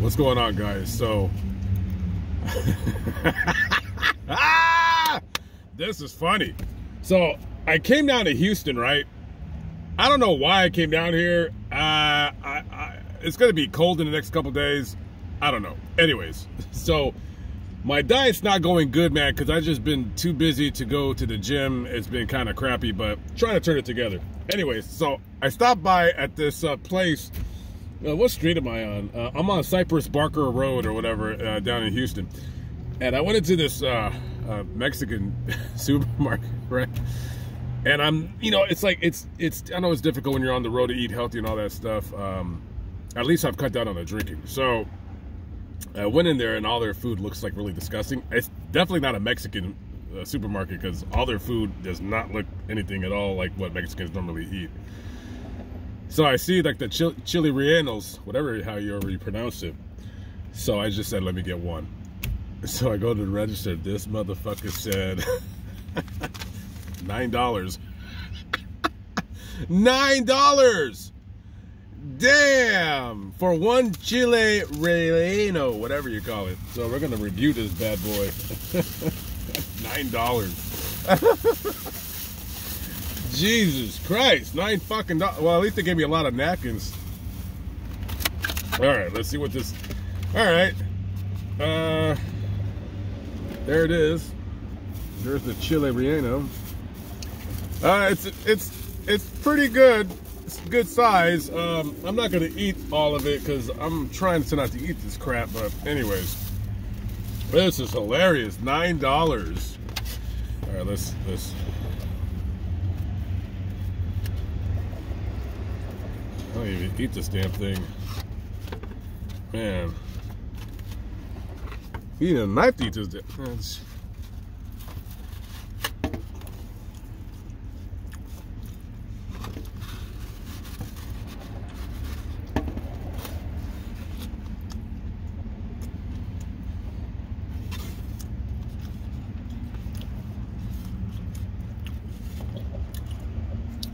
What's going on, guys? So, ah, this is funny. So, I came down to Houston, right? I don't know why I came down here. Uh, I, I, it's going to be cold in the next couple days. I don't know. Anyways, so my diet's not going good, man, because I've just been too busy to go to the gym. It's been kind of crappy, but trying to turn it together. Anyways, so I stopped by at this uh, place. Uh, what street am I on? Uh, I'm on Cypress Barker Road or whatever uh, down in Houston. And I went into this uh, uh, Mexican supermarket, right? And I'm, you know, it's like, it's, it's, I know it's difficult when you're on the road to eat healthy and all that stuff. Um, at least I've cut down on the drinking. So I went in there and all their food looks like really disgusting. It's definitely not a Mexican uh, supermarket because all their food does not look anything at all like what Mexicans normally eat. So I see like the chili, rellenos, whatever how you ever pronounce it. So I just said, let me get one. So I go to the register. This motherfucker said nine dollars. Nine dollars. Damn! For one chile relleno, whatever you call it. So we're gonna review this bad boy. Nine dollars. Jesus Christ! Nine fucking dollars. Well, at least they gave me a lot of napkins. All right, let's see what this. All right. Uh, there it is. There's the chile relleno. Uh, it's it's it's pretty good It's good size. Um, I'm not gonna eat all of it because I'm trying to not to eat this crap. But anyways, this is hilarious. Nine dollars. All right, let's let's. I don't even eat this damn thing, man. Eating a knife to eat this.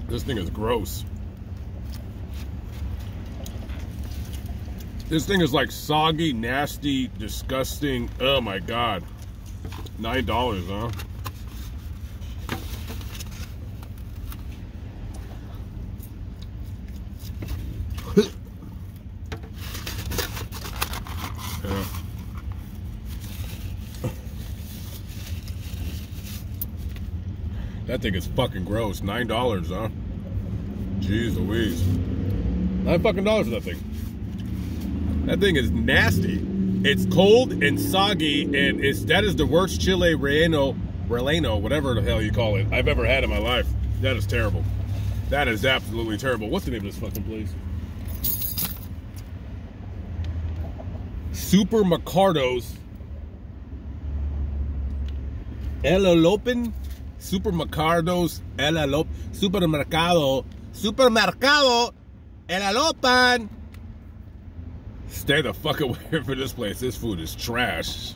This thing is gross. This thing is like soggy, nasty, disgusting. Oh my God. Nine dollars, huh? yeah. That thing is fucking gross. Nine dollars, huh? Jeez Louise. Nine fucking dollars for that thing. That thing is nasty. It's cold and soggy, and it's that is the worst chile relleno, relleno, whatever the hell you call it, I've ever had in my life. That is terrible. That is absolutely terrible. What's the name of this fucking place? Super Mercados. El Lopen? Supermercados, El Alop, Supermercado, Supermercado, El Alopan. Stay the fuck away from this place. This food is trash.